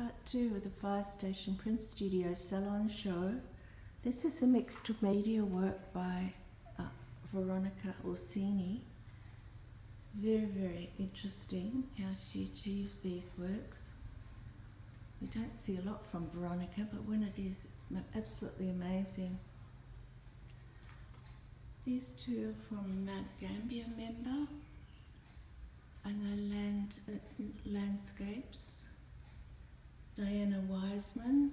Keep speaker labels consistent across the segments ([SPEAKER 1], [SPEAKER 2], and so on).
[SPEAKER 1] part two of the Fire Station Print Studio Salon Show. This is a mixed media work by uh, Veronica Orsini. Very, very interesting how she achieves these works. We don't see a lot from Veronica, but when it is, it's absolutely amazing. These two are from Mount Gambier member, and they're land, uh, landscapes. Diana Wiseman,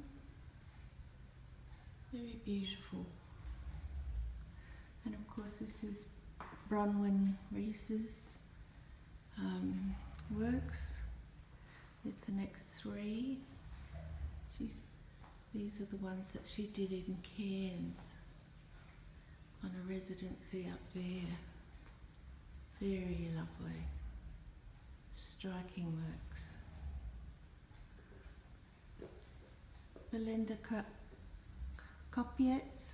[SPEAKER 1] very beautiful. And of course, this is Bronwyn Reese's um, works. It's the next three. She's, these are the ones that she did in Cairns on a residency up there. Very lovely. Striking works. Belinda Kopietz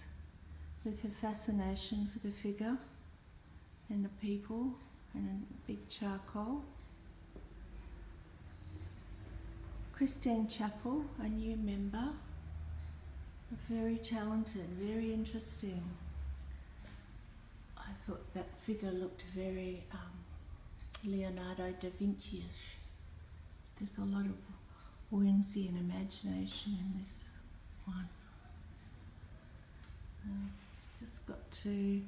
[SPEAKER 1] with her fascination for the figure and the people and a big charcoal. Christine Chappell, a new member, very talented, very interesting. I thought that figure looked very um, Leonardo da Vinci-ish. There's a lot of whimsy and imagination in this one. Uh, just got to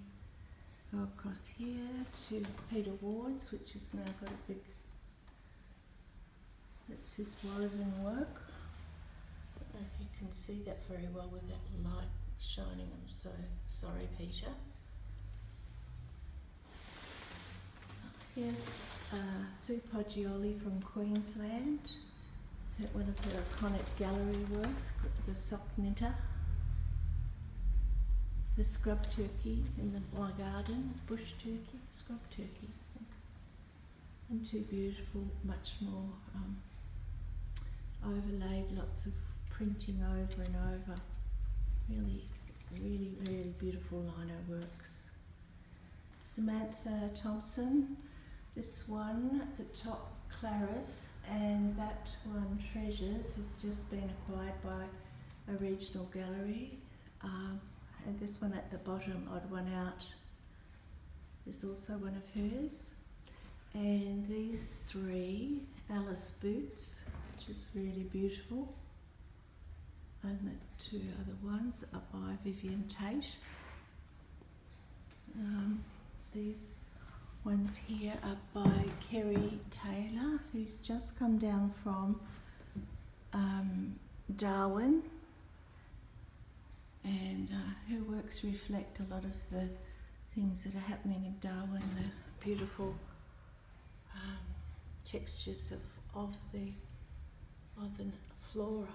[SPEAKER 1] go across here to Peter Ward's, which has now got a big, that's his woven work. I don't know if you can see that very well with that light shining. I'm so sorry, Peter. Here's uh, Sue Poggioli from Queensland, one of her iconic gallery works, the sock knitter. The scrub turkey in the, my garden, bush turkey, scrub turkey. And two beautiful, much more um, overlaid, lots of printing over and over. Really, really, really beautiful lino works. Samantha Thompson, this one at the top, Claris, and that one, Treasures, has just been acquired by a regional gallery. Um, and this one at the bottom, Odd One Out, is also one of hers. And these three, Alice Boots, which is really beautiful, and the two other ones are by Vivian Tate. Um, these ones here are by Kerry Taylor, who's just come down from um, Darwin, and uh, her works reflect a lot of the things that are happening in Darwin, the beautiful um, textures of, of the of the flora.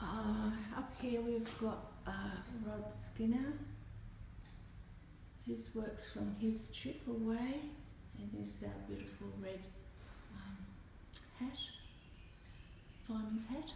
[SPEAKER 1] Uh, up here we've got uh, Rod Skinner. His works from his trip away, and there's that beautiful red um, hat, fireman's hat.